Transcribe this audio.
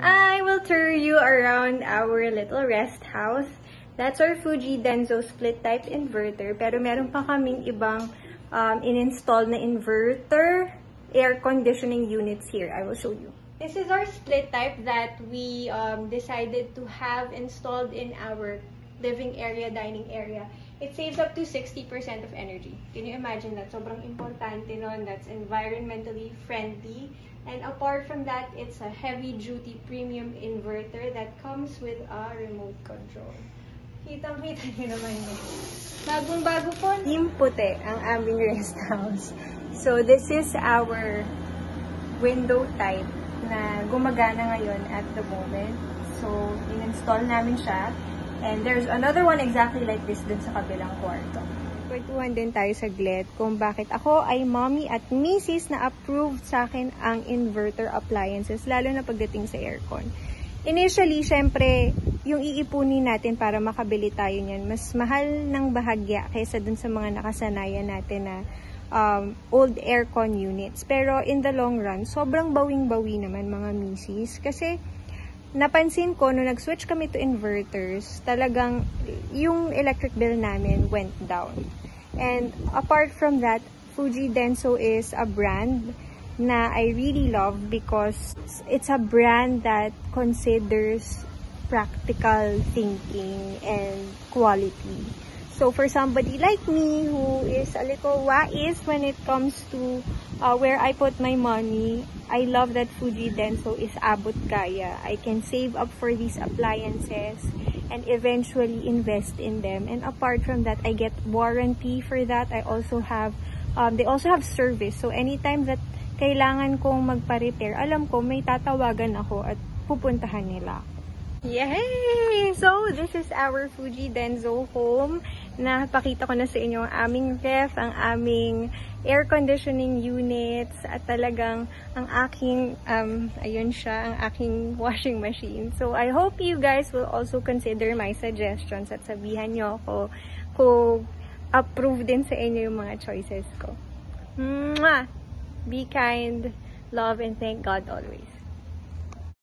I will tour you around our little rest house. That's our Fuji Denso split type inverter. Pero meron pa kaming ibang um, in-install na inverter air conditioning units here. I will show you. This is our split type that we um, decided to have installed in our living area, dining area. It saves up to 60% of energy. Can you imagine that? Sobrang importante nun. That's environmentally friendly. And apart from that, it's a heavy-duty premium inverter that comes with a remote control. Kitang-kita niyo naman yun. Bagong-bago po. Team puti ang aming rest house. So, this is our window type na gumagana ngayon at the moment. So, in-install namin siya. And there's another one exactly like this dun sa kabilang kwarto. Kwentuhan din tayo saglit kung bakit ako ay mommy at misis na approved sa akin ang inverter appliances, lalo na pagdating sa aircon. Initially, syempre, yung iipunin natin para makabili tayo niyan, mas mahal ng bahagya kaysa dun sa mga nakasanayan natin na um, old aircon units. Pero in the long run, sobrang bawing-bawi naman mga misis. Kasi napansin ko, nung nag-switch kami to inverters, talagang yung electric bill namin went down. And apart from that, Fuji Denso is a brand na I really love because it's a brand that considers practical thinking and quality. So for somebody like me who is a little wise when it comes to uh, where I put my money, I love that Fuji Denso is abot kaya. I can save up for these appliances and eventually invest in them. And apart from that, I get warranty for that. I also have, um, they also have service. So anytime that kailangan kong magpa-repair, alam ko may tatawagan ako at pupuntahan nila. Yay! So, this is our Fuji Denso home. Napakita ko na sa inyo ang aming ref, ang aming air conditioning units, at talagang ang aking, um, ayun siya, ang aking washing machine. So, I hope you guys will also consider my suggestions at sabihan nyo ako kung approve din sa inyo yung mga choices ko. Mwah! Be kind, love, and thank God always.